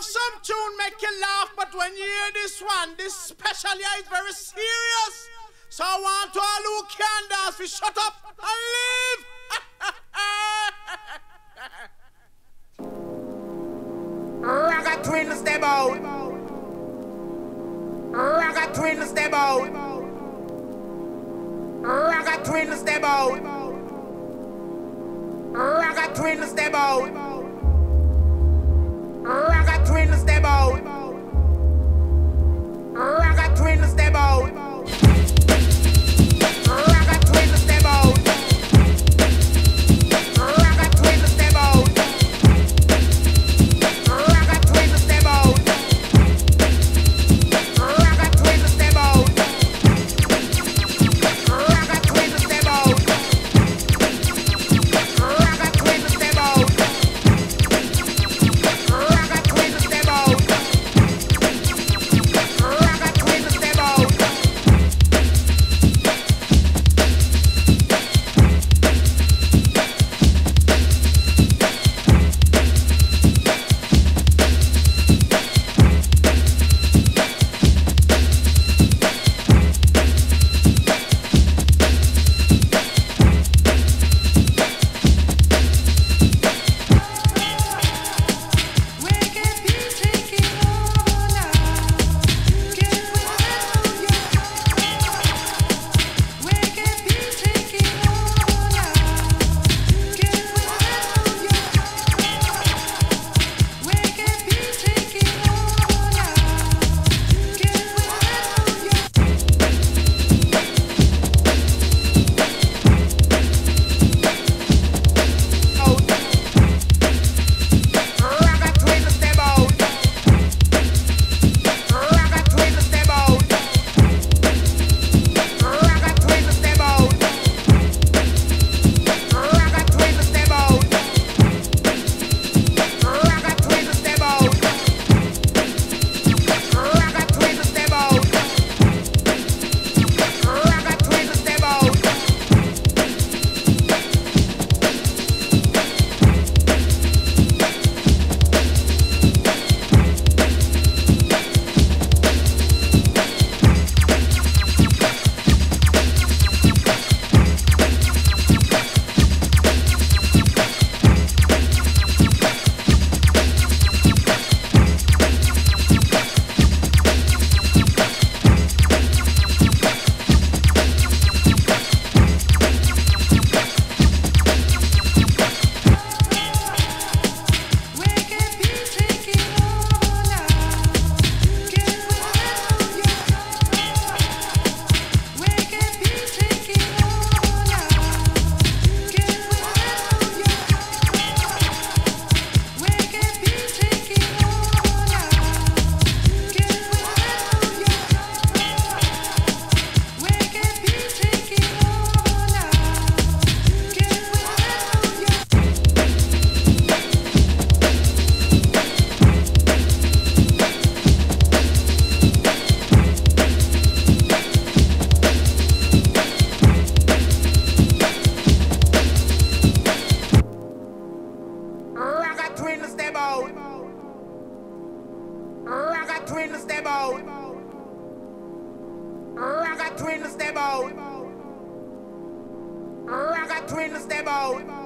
have some tune make you laugh, but when you hear this one, this special yeah is very serious. So I want to all who can dance, we shut up and live. Ragga twin step out. Ragga twin step out. Ragga twin step out. Ragga twin step out. Ragga twin step. Twin the step out. Oh, Ragga twin step out. Oh,